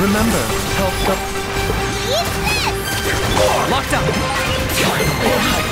Remember, help the... Use! Locked up!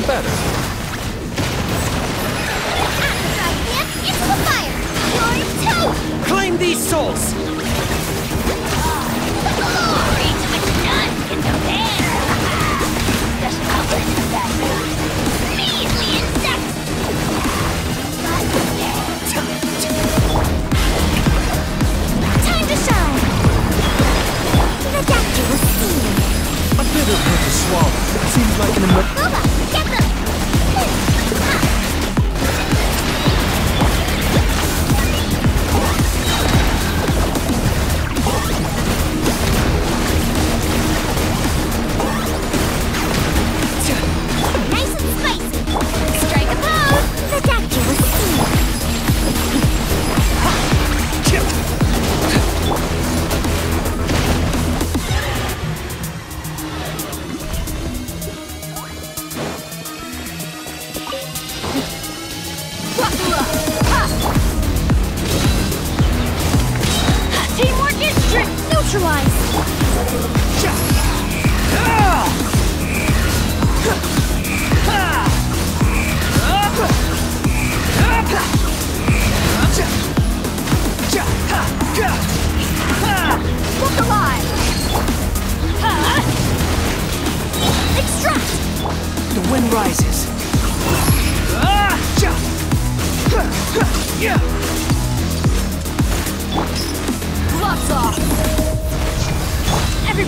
the better.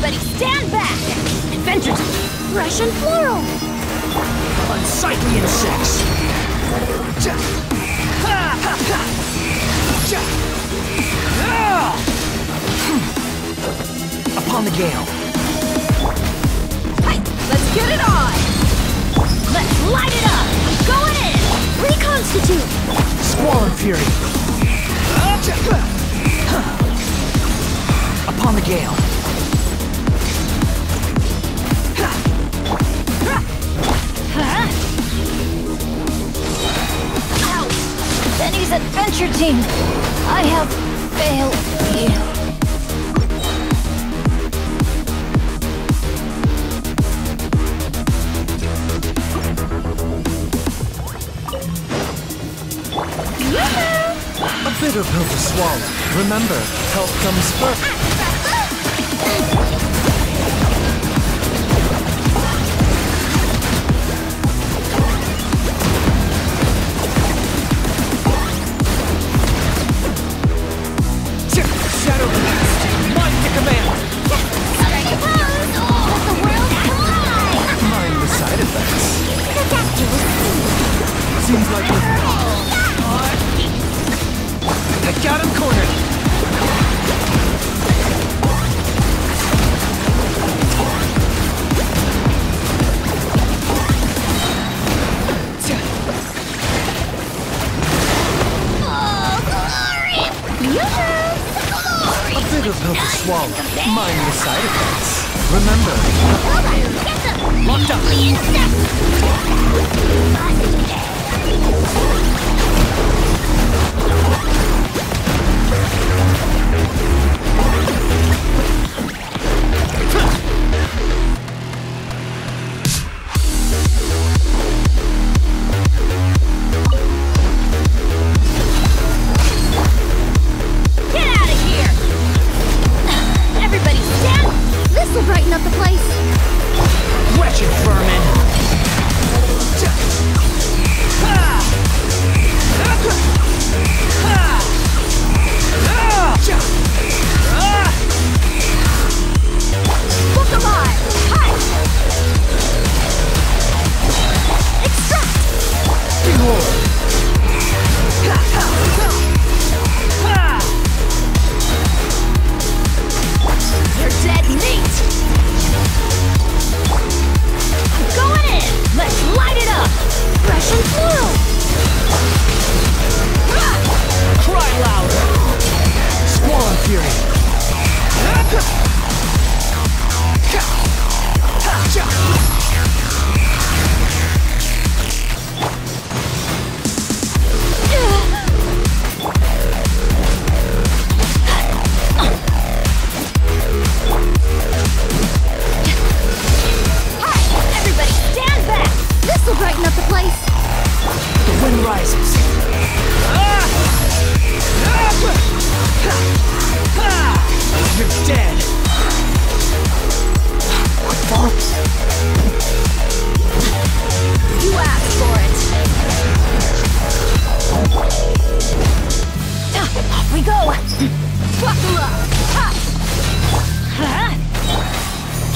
Everybody stand back! Adventures, fresh and floral! Unsightly insects! Upon the gale. Hey, let's get it on! Let's light it up! Going in! Reconstitute! Squall and Fury! Upon the gale. Adventure Team, I have failed you. A bitter pill to swallow. Remember, help comes first. Ah, ah, ah.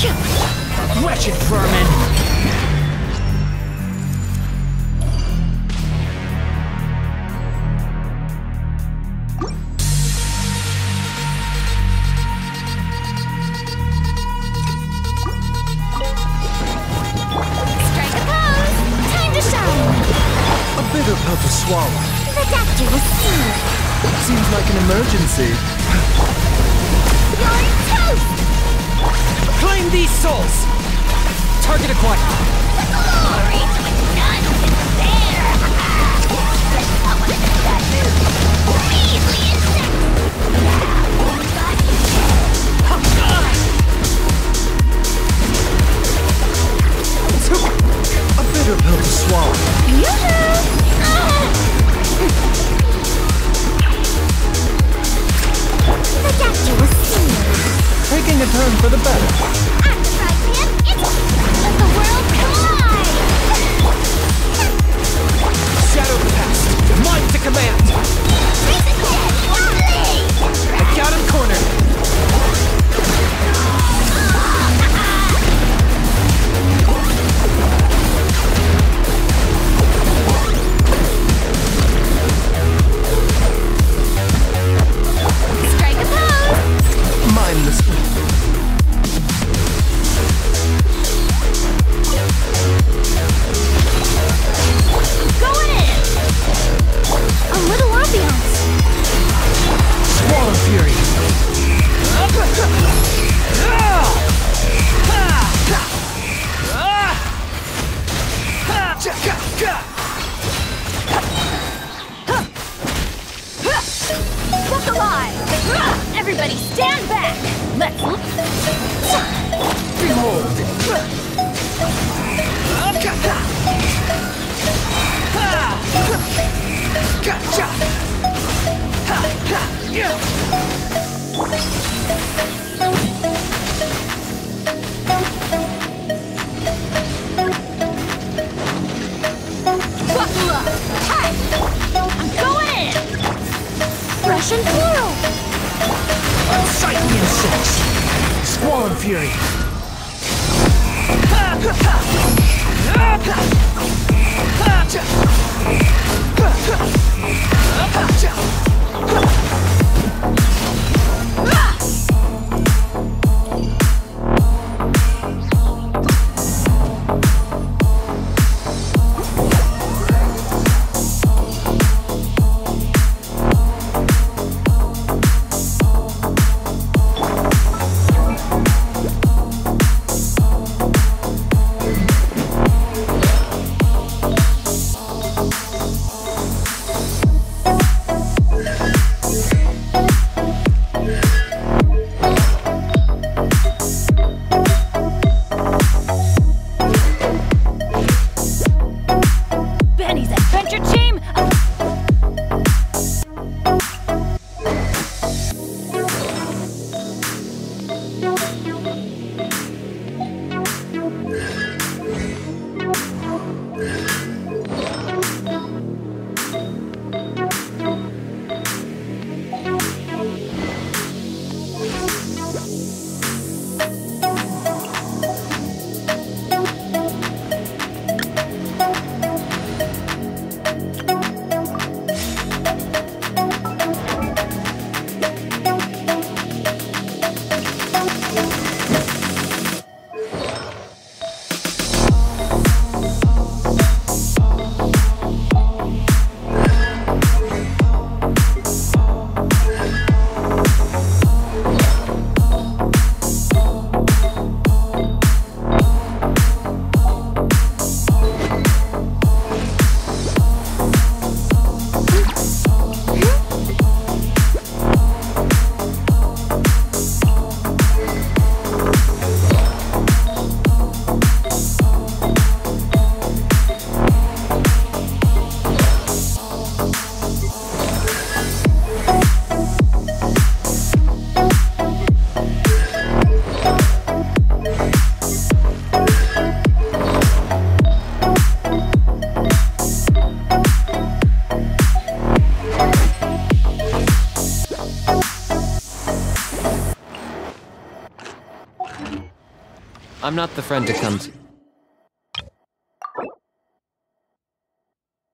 Wretched vermin! to swallow. The doctor will see you. Seems like an emergency. You're toast! Claim these souls! Target acquired. Glory to A bitter pill to swallow. You! Ah. turn for the better. Everybody stand back! Let's... Behold! Gotcha! Ha, ha, yeah. Insects! Squall and fury! I'm not the friend to come to.